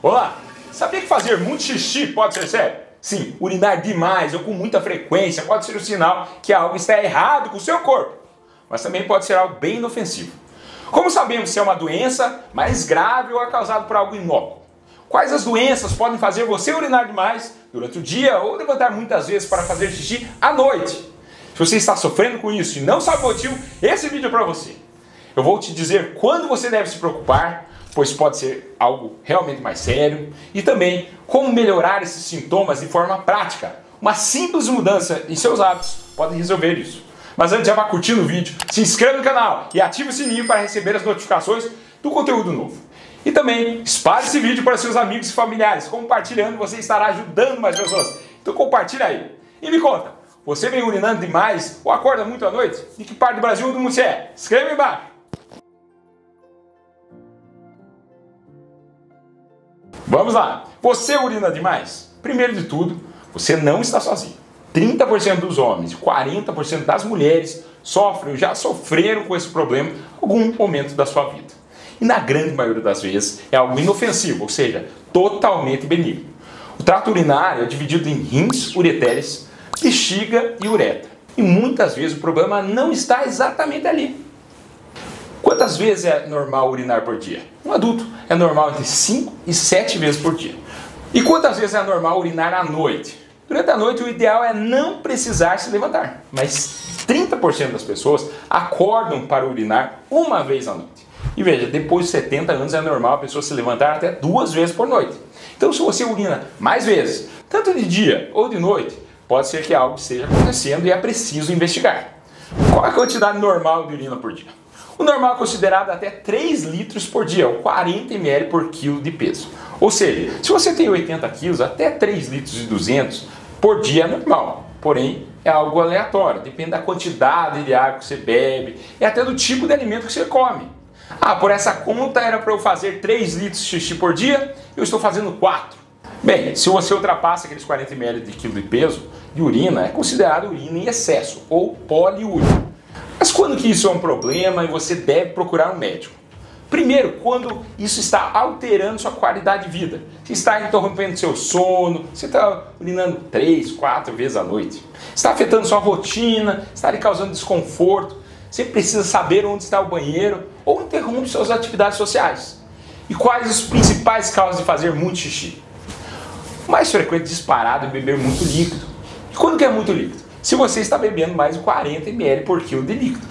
Olá! Sabia que fazer muito xixi pode ser sério? Sim, urinar demais ou com muita frequência pode ser um sinal que algo está errado com o seu corpo, mas também pode ser algo bem inofensivo. Como sabemos se é uma doença mais grave ou é causado por algo inócuo? Quais as doenças podem fazer você urinar demais durante o dia ou levantar muitas vezes para fazer xixi à noite? Se você está sofrendo com isso e não sabe o motivo, esse vídeo é para você. Eu vou te dizer quando você deve se preocupar, pois pode ser algo realmente mais sério, e também como melhorar esses sintomas de forma prática. Uma simples mudança em seus hábitos pode resolver isso. Mas antes já vá curtindo o vídeo, se inscreva no canal e ative o sininho para receber as notificações do conteúdo novo. E também espalhe esse vídeo para seus amigos e familiares. Compartilhando, você estará ajudando mais pessoas. Então compartilha aí. E me conta, você vem urinando demais ou acorda muito à noite? De que parte do Brasil ou do mundo você é? Escreve aí embaixo. Vamos lá. Você urina demais? Primeiro de tudo, você não está sozinho. 30% dos homens e 40% das mulheres sofrem já sofreram com esse problema em algum momento da sua vida. E na grande maioria das vezes é algo inofensivo, ou seja, totalmente benigno. O trato urinário é dividido em rins, ureteres, bexiga e uretra. E muitas vezes o problema não está exatamente ali. Quantas vezes é normal urinar por dia? Um adulto é normal entre 5 e 7 vezes por dia. E quantas vezes é normal urinar à noite? Durante a noite o ideal é não precisar se levantar, mas 30% das pessoas acordam para urinar uma vez à noite. E veja, depois de 70 anos é normal a pessoa se levantar até duas vezes por noite. Então se você urina mais vezes, tanto de dia ou de noite, pode ser que algo esteja acontecendo e é preciso investigar. Qual a quantidade normal de urina por dia? O normal é considerado até 3 litros por dia, ou 40 ml por quilo de peso. Ou seja, se você tem 80 quilos, até 3 litros e 200 por dia é normal. Porém, é algo aleatório, depende da quantidade de água que você bebe e até do tipo de alimento que você come. Ah, por essa conta era para eu fazer 3 litros de xixi por dia, eu estou fazendo 4. Bem, se você ultrapassa aqueles 40 ml de quilo de peso de urina, é considerado urina em excesso ou poliúria. Quando que isso é um problema e você deve procurar um médico? Primeiro, quando isso está alterando sua qualidade de vida. Se está interrompendo seu sono, você está urinando três, quatro vezes à noite. Está afetando sua rotina, está lhe causando desconforto. Você precisa saber onde está o banheiro ou interrompe suas atividades sociais. E quais os principais causas de fazer muito xixi? O mais frequente disparado é beber muito líquido. E quando que é muito líquido? Se você está bebendo mais de 40 ml por quilo de líquido.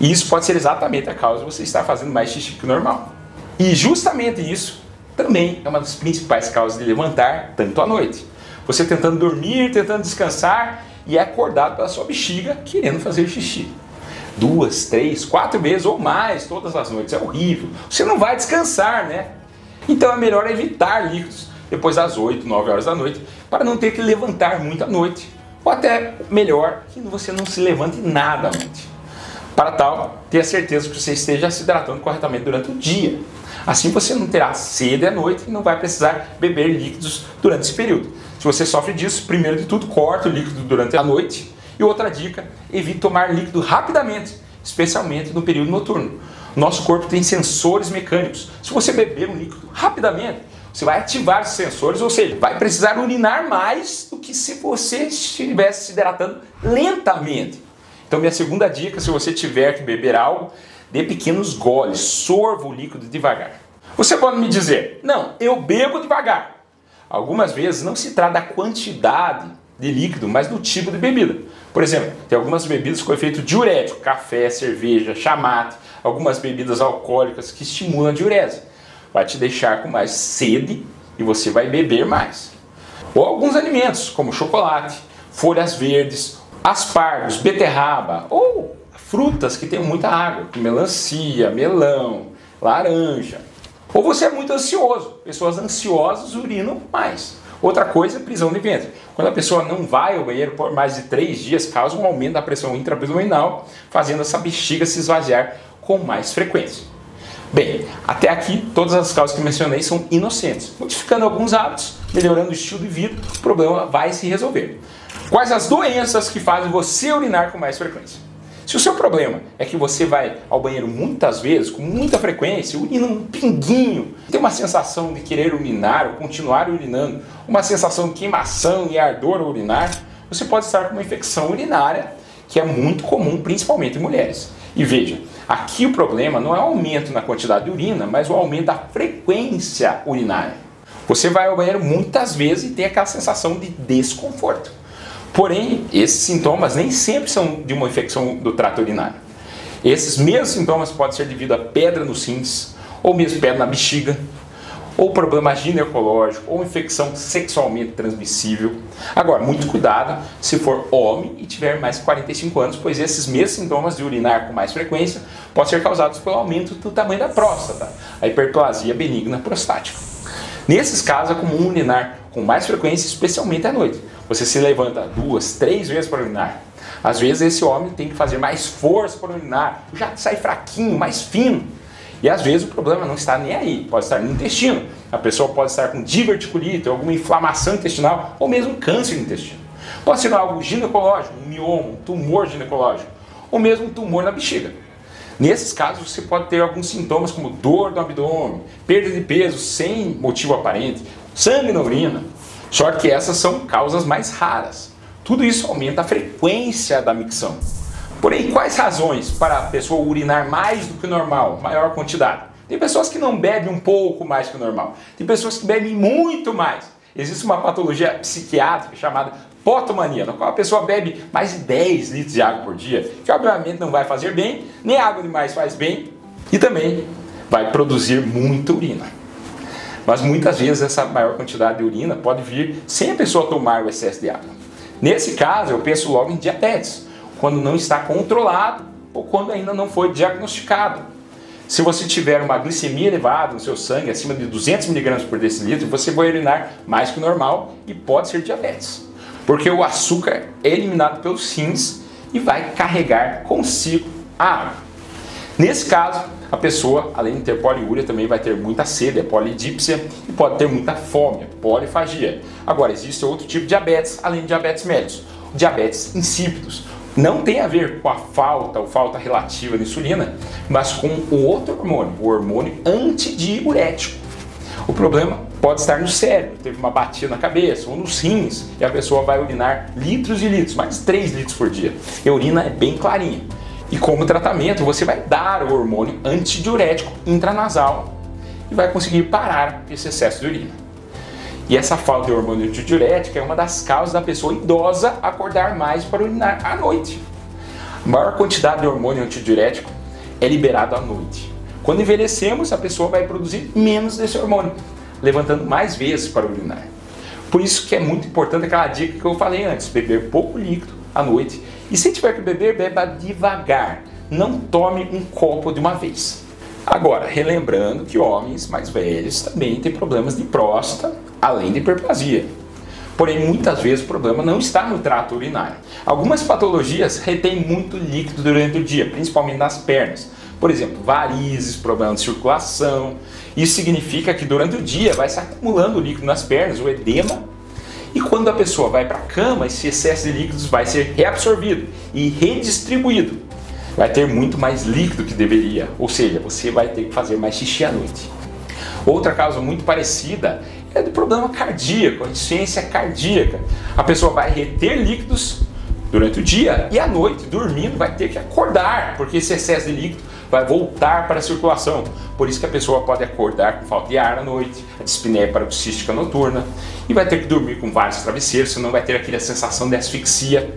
E isso pode ser exatamente a causa de você estar fazendo mais xixi que o normal. E justamente isso também é uma das principais causas de levantar tanto à noite. Você tentando dormir, tentando descansar e é acordado pela sua bexiga querendo fazer xixi. Duas, três, quatro vezes ou mais todas as noites. É horrível. Você não vai descansar, né? Então é melhor evitar líquidos depois das 8, 9 horas da noite para não ter que levantar muito à noite ou até melhor, que você não se levante nada à noite. Para tal, tenha certeza que você esteja se hidratando corretamente durante o dia. Assim você não terá sede à noite e não vai precisar beber líquidos durante esse período. Se você sofre disso, primeiro de tudo, corta o líquido durante a noite. E outra dica, evite tomar líquido rapidamente, especialmente no período noturno. Nosso corpo tem sensores mecânicos. Se você beber um líquido rapidamente, você vai ativar os sensores, ou seja, vai precisar urinar mais do que se você estivesse se hidratando lentamente. Então, minha segunda dica, se você tiver que beber algo, dê pequenos goles, sorva o líquido devagar. Você pode me dizer, não, eu bebo devagar. Algumas vezes não se trata da quantidade de líquido, mas do tipo de bebida. Por exemplo, tem algumas bebidas com efeito diurético, café, cerveja, chamate, algumas bebidas alcoólicas que estimulam a diurese vai te deixar com mais sede e você vai beber mais. Ou alguns alimentos, como chocolate, folhas verdes, aspargos, beterraba ou frutas que têm muita água, como melancia, melão, laranja. Ou você é muito ansioso. Pessoas ansiosas urinam mais. Outra coisa é prisão de ventre. Quando a pessoa não vai ao banheiro por mais de três dias, causa um aumento da pressão intraabdominal, fazendo essa bexiga se esvaziar com mais frequência. Bem, até aqui todas as causas que mencionei são inocentes. Modificando alguns hábitos, melhorando o estilo de vida, o problema vai se resolver. Quais as doenças que fazem você urinar com mais frequência? Se o seu problema é que você vai ao banheiro muitas vezes, com muita frequência, urina um pinguinho, tem uma sensação de querer urinar ou continuar urinando, uma sensação de queimação e ardor ao urinar, você pode estar com uma infecção urinária que é muito comum, principalmente em mulheres. E veja, aqui o problema não é o aumento na quantidade de urina, mas o aumento da frequência urinária. Você vai ao banheiro muitas vezes e tem aquela sensação de desconforto. Porém, esses sintomas nem sempre são de uma infecção do trato urinário. Esses mesmos sintomas podem ser devido a pedra nos rins, ou mesmo pedra na bexiga, ou problema ginecológico, ou infecção sexualmente transmissível. Agora, muito cuidado se for homem e tiver mais de 45 anos, pois esses mesmos sintomas de urinar com mais frequência podem ser causados pelo aumento do tamanho da próstata, a hiperplasia benigna prostática. Nesses casos, é comum urinar com mais frequência, especialmente à noite. Você se levanta duas, três vezes para urinar. Às vezes esse homem tem que fazer mais força para urinar, já sai fraquinho, mais fino. E às vezes o problema não está nem aí, pode estar no intestino. A pessoa pode estar com diverticulite, alguma inflamação intestinal ou mesmo câncer no intestino. Pode ser algo ginecológico, um mioma, um tumor ginecológico, ou mesmo um tumor na bexiga. Nesses casos, você pode ter alguns sintomas como dor no abdômen, perda de peso sem motivo aparente, sangue na urina. Só que essas são causas mais raras. Tudo isso aumenta a frequência da micção. Porém, quais razões para a pessoa urinar mais do que o normal, maior quantidade? Tem pessoas que não bebem um pouco mais que o normal. Tem pessoas que bebem muito mais. Existe uma patologia psiquiátrica chamada potomania, na qual a pessoa bebe mais de 10 litros de água por dia, que obviamente não vai fazer bem, nem água demais faz bem, e também vai produzir muita urina. Mas muitas vezes essa maior quantidade de urina pode vir sem a pessoa tomar o excesso de água. Nesse caso, eu penso logo em diabetes, quando não está controlado ou quando ainda não foi diagnosticado. Se você tiver uma glicemia elevada no seu sangue, acima de 200 mg por decilitro, você vai urinar mais que o normal e pode ser diabetes. Porque o açúcar é eliminado pelos rins e vai carregar consigo a água. Nesse caso, a pessoa, além de ter poliúria, também vai ter muita sede, é polidípsia, e pode ter muita fome, polifagia. Agora, existe outro tipo de diabetes, além de diabetes médios, diabetes insípidos. Não tem a ver com a falta ou falta relativa de insulina, mas com o outro hormônio, o hormônio antidiurético. O problema pode estar no cérebro, teve uma batida na cabeça ou nos rins, e a pessoa vai urinar litros e litros, mais 3 litros por dia. E a urina é bem clarinha. E como tratamento, você vai dar o hormônio antidiurético intranasal e vai conseguir parar esse excesso de urina. E essa falta de hormônio antidiurético é uma das causas da pessoa idosa acordar mais para urinar à noite. A maior quantidade de hormônio antidiurético é liberado à noite. Quando envelhecemos, a pessoa vai produzir menos desse hormônio, levantando mais vezes para urinar. Por isso que é muito importante aquela dica que eu falei antes, beber pouco líquido à noite e se tiver que beber, beba devagar. Não tome um copo de uma vez. Agora, relembrando que homens mais velhos também têm problemas de próstata, além de hiperplasia. Porém, muitas vezes o problema não está no trato urinário. Algumas patologias retêm muito líquido durante o dia, principalmente nas pernas. Por exemplo, varizes, problemas de circulação. Isso significa que durante o dia vai se acumulando líquido nas pernas, o edema e quando a pessoa vai para a cama, esse excesso de líquidos vai ser reabsorvido e redistribuído. Vai ter muito mais líquido que deveria, ou seja, você vai ter que fazer mais xixi à noite. Outra causa muito parecida é do problema cardíaco, a insuficiência cardíaca. A pessoa vai reter líquidos durante o dia e à noite, dormindo, vai ter que acordar, porque esse excesso de líquido vai voltar para a circulação. Por isso que a pessoa pode acordar com falta de ar à noite, a dispneia paroxística noturna, e vai ter que dormir com vários travesseiros, senão vai ter aquela sensação de asfixia.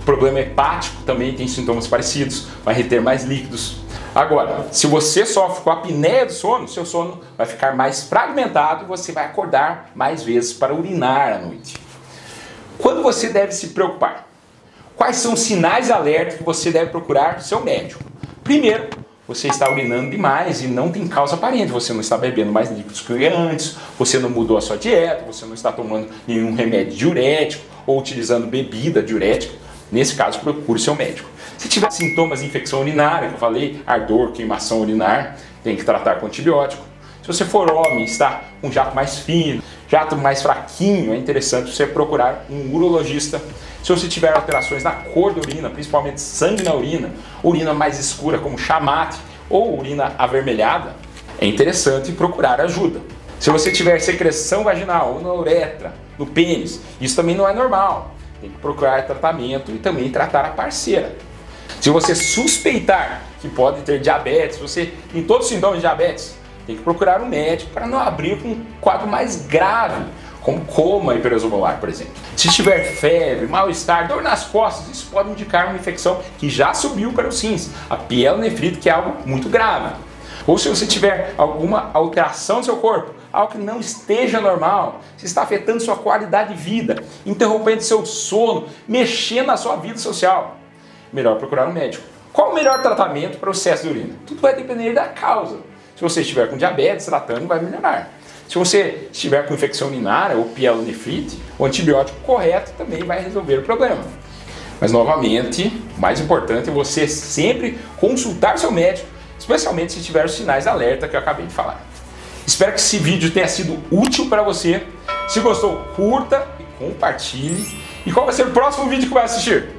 O problema hepático também tem sintomas parecidos, vai reter mais líquidos. Agora, se você sofre com apneia do sono, seu sono vai ficar mais fragmentado e você vai acordar mais vezes para urinar à noite. Quando você deve se preocupar? Quais são os sinais alerta que você deve procurar seu médico? Primeiro, você está urinando demais e não tem causa aparente. Você não está bebendo mais líquidos que antes, você não mudou a sua dieta, você não está tomando nenhum remédio diurético ou utilizando bebida diurética. Nesse caso, procure seu médico. Se tiver sintomas de infecção urinária, que eu falei, ardor, queimação urinar, tem que tratar com antibiótico. Se você for homem, está com um jato mais fino, jato mais fraquinho, é interessante você procurar um urologista. Se você tiver alterações na cor da urina, principalmente sangue na urina, urina mais escura como chamate ou urina avermelhada, é interessante procurar ajuda. Se você tiver secreção vaginal ou na uretra, no pênis, isso também não é normal. Tem que procurar tratamento e também tratar a parceira. Se você suspeitar que pode ter diabetes, você tem todos os sintomas de diabetes, tem que procurar um médico para não abrir com um quadro mais grave, como coma hiperosmolar, por exemplo. Se tiver febre, mal-estar, dor nas costas, isso pode indicar uma infecção que já subiu para os rins, a pielonefrite, que é algo muito grave. Ou se você tiver alguma alteração no seu corpo, algo que não esteja normal, se está afetando sua qualidade de vida, interrompendo seu sono, mexendo na sua vida social, melhor procurar um médico. Qual o melhor tratamento para o excesso de urina? Tudo vai depender da causa. Se você estiver com diabetes, tratando vai melhorar. Se você estiver com infecção urinária ou pielonefrite, o antibiótico correto também vai resolver o problema. Mas novamente, mais importante é você sempre consultar seu médico, especialmente se tiver os sinais alerta que eu acabei de falar. Espero que esse vídeo tenha sido útil para você. Se gostou, curta e compartilhe. E qual vai ser o próximo vídeo que vai assistir?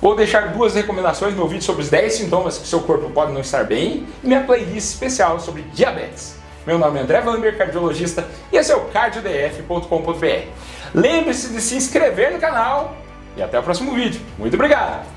Vou deixar duas recomendações, meu vídeo sobre os 10 sintomas que seu corpo pode não estar bem e minha playlist especial sobre diabetes. Meu nome é André Vandenberg, cardiologista, e esse é o cardiodf.com.br. Lembre-se de se inscrever no canal e até o próximo vídeo. Muito obrigado!